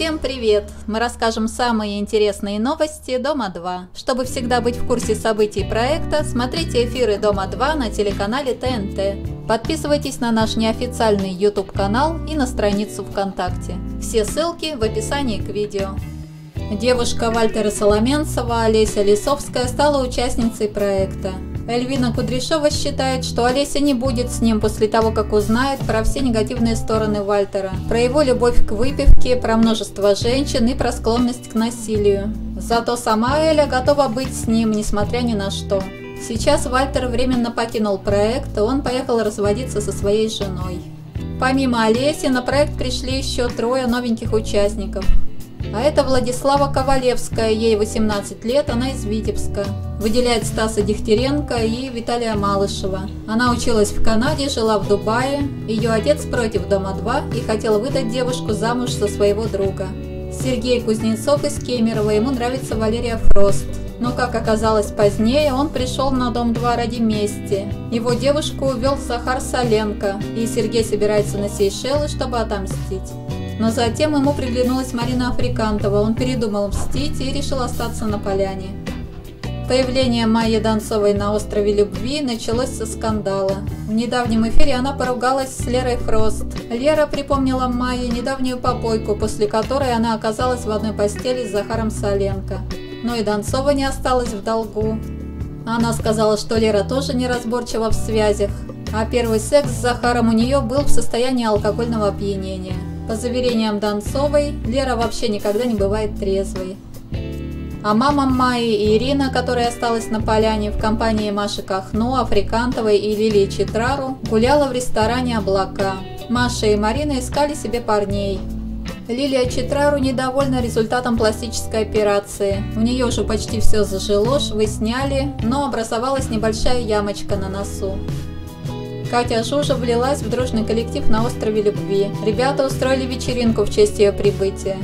Всем привет! Мы расскажем самые интересные новости Дома-2. Чтобы всегда быть в курсе событий проекта, смотрите эфиры Дома-2 на телеканале ТНТ. Подписывайтесь на наш неофициальный YouTube-канал и на страницу ВКонтакте. Все ссылки в описании к видео. Девушка Вальтера Соломенцева Олеся Лисовская стала участницей проекта. Эльвина Кудряшова считает, что Олеся не будет с ним после того, как узнает про все негативные стороны Вальтера, про его любовь к выпивке, про множество женщин и про склонность к насилию. Зато сама Эля готова быть с ним, несмотря ни на что. Сейчас Вальтер временно покинул проект, он поехал разводиться со своей женой. Помимо Олеси на проект пришли еще трое новеньких участников. А это Владислава Ковалевская, ей 18 лет, она из Витебска. Выделяет Стаса Дегтяренко и Виталия Малышева. Она училась в Канаде, жила в Дубае. Ее отец против дома 2 и хотел выдать девушку замуж за своего друга. Сергей Кузнецов из Кемерово, ему нравится Валерия Фрост. Но, как оказалось позднее, он пришел на дом 2 ради мести. Его девушку увел Захар Соленко, и Сергей собирается на Сейшелы, чтобы отомстить. Но затем ему приглянулась Марина Африкантова, он передумал мстить и решил остаться на поляне. Появление Майи Донцовой на острове Любви началось со скандала. В недавнем эфире она поругалась с Лерой Фрост. Лера припомнила Майе недавнюю попойку, после которой она оказалась в одной постели с Захаром Соленко. Но и Донцова не осталась в долгу. Она сказала, что Лера тоже неразборчива в связях, а первый секс с Захаром у нее был в состоянии алкогольного опьянения. По заверениям Донцовой, Лера вообще никогда не бывает трезвой. А мама Майи и Ирина, которая осталась на поляне в компании Маши Кахну, Африкантовой и Лилии Читрару, гуляла в ресторане «Облака». Маша и Марина искали себе парней. Лилия Читрару недовольна результатом пластической операции. У нее уже почти все зажило, швы сняли, но образовалась небольшая ямочка на носу. Катя Жужа влилась в дружный коллектив на острове Любви. Ребята устроили вечеринку в честь ее прибытия.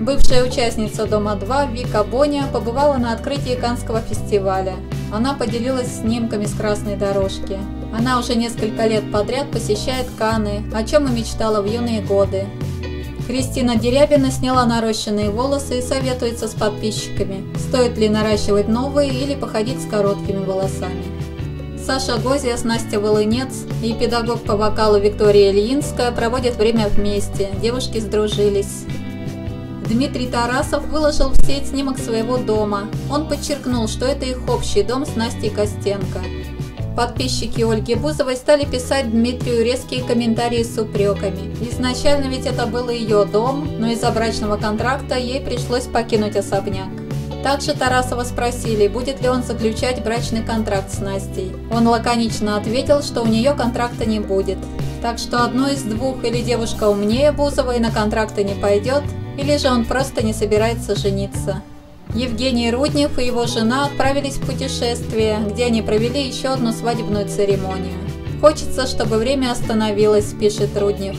Бывшая участница Дома-2 Вика Боня побывала на открытии Канского фестиваля. Она поделилась снимками с красной дорожки. Она уже несколько лет подряд посещает Каны, о чем и мечтала в юные годы. Кристина Дерябина сняла нарощенные волосы и советуется с подписчиками, стоит ли наращивать новые или походить с короткими волосами. Саша Гозиас, Настя Волынец и педагог по вокалу Виктория Ильинская проводят время вместе, девушки сдружились. Дмитрий Тарасов выложил в сеть снимок своего дома. Он подчеркнул, что это их общий дом с Настей Костенко. Подписчики Ольги Бузовой стали писать Дмитрию резкие комментарии с упреками. Изначально ведь это был ее дом, но из-за брачного контракта ей пришлось покинуть особняк. Также Тарасова спросили, будет ли он заключать брачный контракт с Настей. Он лаконично ответил, что у нее контракта не будет. Так что одно из двух, или девушка умнее Бузова и на контракты не пойдет, или же он просто не собирается жениться. Евгений Руднев и его жена отправились в путешествие, где они провели еще одну свадебную церемонию. «Хочется, чтобы время остановилось», – пишет Руднев.